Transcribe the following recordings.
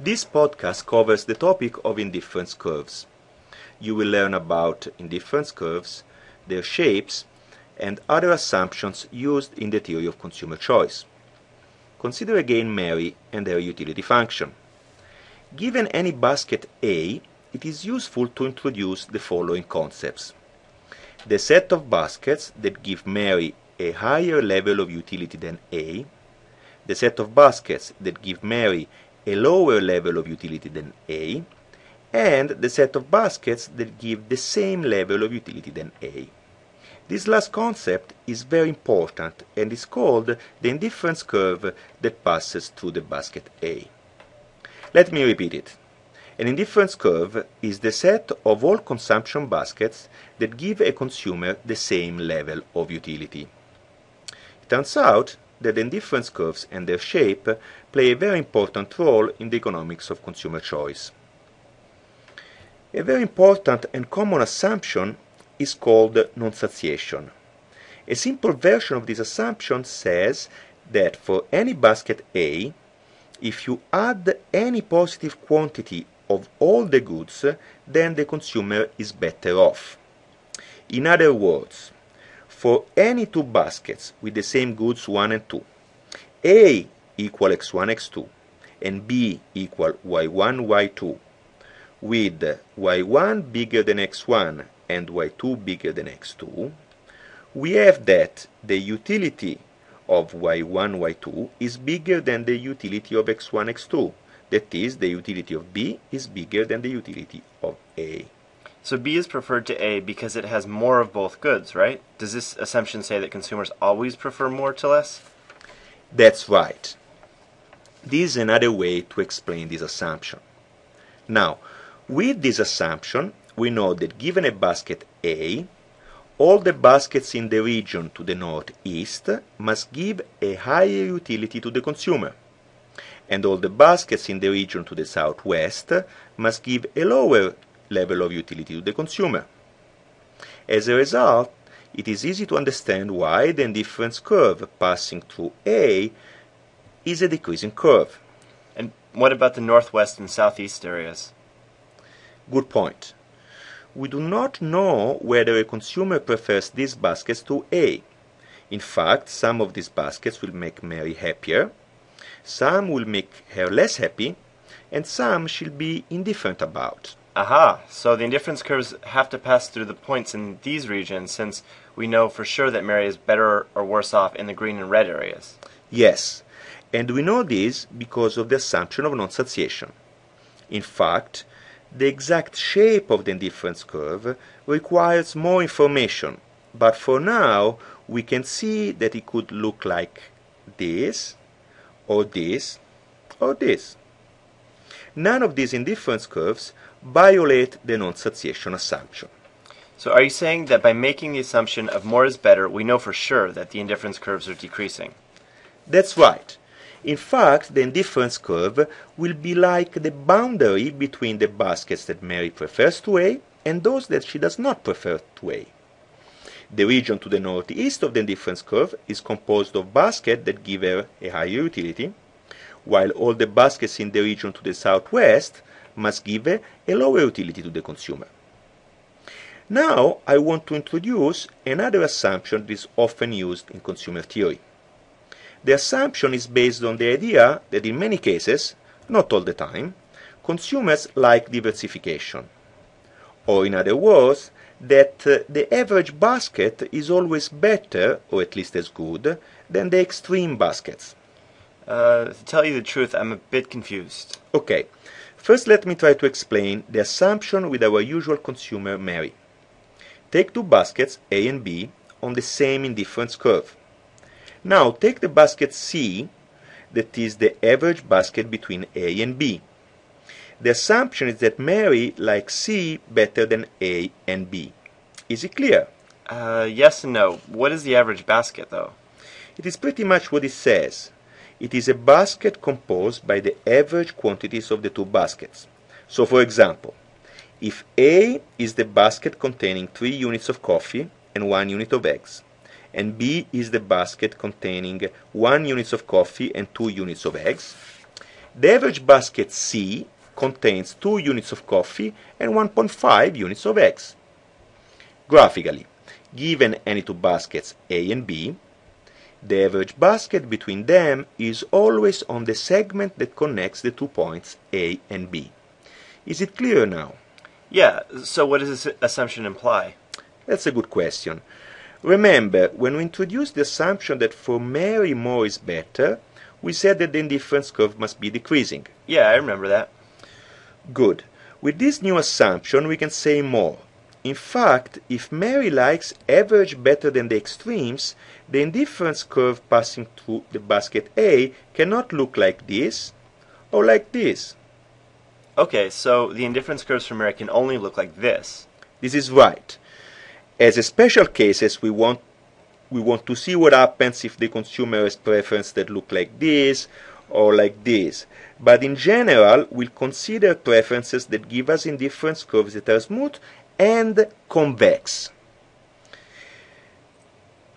This podcast covers the topic of indifference curves. You will learn about indifference curves, their shapes, and other assumptions used in the theory of consumer choice. Consider again Mary and her utility function. Given any basket A, it is useful to introduce the following concepts. The set of baskets that give Mary a higher level of utility than A, the set of baskets that give Mary a lower level of utility than A, and the set of baskets that give the same level of utility than A. This last concept is very important and is called the indifference curve that passes through the basket A. Let me repeat it. An indifference curve is the set of all consumption baskets that give a consumer the same level of utility. It turns out that the indifference curves and their shape play a very important role in the economics of consumer choice. A very important and common assumption is called non-satiation. A simple version of this assumption says that for any basket A, if you add any positive quantity of all the goods, then the consumer is better off. In other words, for any two baskets with the same goods 1 and 2, A equal x1, x2, and B equal y1, y2, with y1 bigger than x1 and y2 bigger than x2, we have that the utility of y1, y2 is bigger than the utility of x1, x2. That is, the utility of B is bigger than the utility of A. So B is preferred to A because it has more of both goods, right? Does this assumption say that consumers always prefer more to less? That's right. This is another way to explain this assumption. Now, with this assumption, we know that given a basket A, all the baskets in the region to the northeast must give a higher utility to the consumer, and all the baskets in the region to the southwest must give a lower level of utility to the consumer. As a result, it is easy to understand why the indifference curve passing through A is a decreasing curve. And what about the northwest and southeast areas? Good point. We do not know whether a consumer prefers these baskets to A. In fact, some of these baskets will make Mary happier, some will make her less happy, and some she'll be indifferent about. Aha, so the indifference curves have to pass through the points in these regions since we know for sure that Mary is better or worse off in the green and red areas. Yes, and we know this because of the assumption of non-satiation. In fact, the exact shape of the indifference curve requires more information, but for now we can see that it could look like this, or this, or this. None of these indifference curves violate the non-satiation assumption. So are you saying that by making the assumption of more is better, we know for sure that the indifference curves are decreasing? That's right. In fact, the indifference curve will be like the boundary between the baskets that Mary prefers to weigh and those that she does not prefer to weigh. The region to the northeast of the indifference curve is composed of baskets that give her a higher utility, while all the baskets in the region to the southwest must give a, lower utility to the consumer. Now I want to introduce another assumption that is often used in consumer theory. The assumption is based on the idea that in many cases, not all the time, consumers like diversification. Or in other words, that uh, the average basket is always better, or at least as good, than the extreme baskets. Uh, to tell you the truth, I'm a bit confused. Okay, first let me try to explain the assumption with our usual consumer Mary. Take two baskets, A and B, on the same indifference curve. Now take the basket C, that is the average basket between A and B. The assumption is that Mary likes C better than A and B. Is it clear? Uh, yes and no. What is the average basket, though? It is pretty much what it says. It is a basket composed by the average quantities of the two baskets. So, for example, if A is the basket containing 3 units of coffee and 1 unit of eggs, and B is the basket containing 1 units of coffee and 2 units of eggs, The average basket C contains 2 units of coffee and 1.5 units of eggs. Graphically, given any two baskets A and B, the average basket between them is always on the segment that connects the two points A and B. Is it clear now? Yeah, so what does this assumption imply? That's a good question. Remember, when we introduced the assumption that for Mary more is better, we said that the indifference curve must be decreasing. Yeah, I remember that. Good. With this new assumption, we can say more. In fact, if Mary likes average better than the extremes, the indifference curve passing through the basket A cannot look like this or like this. Okay, so the indifference curves for Mary can only look like this. This is right. As a special cases, we want we want to see what happens if the consumer has preference that look like this or like this. But in general, we'll consider preferences that give us indifference curves that are smooth and convex.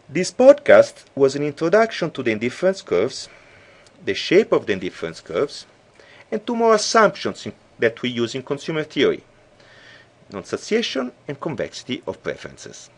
This podcast was an introduction to the indifference curves, the shape of the indifference curves, and two more assumptions in, that we use in consumer theory, non-satiation and convexity of preferences.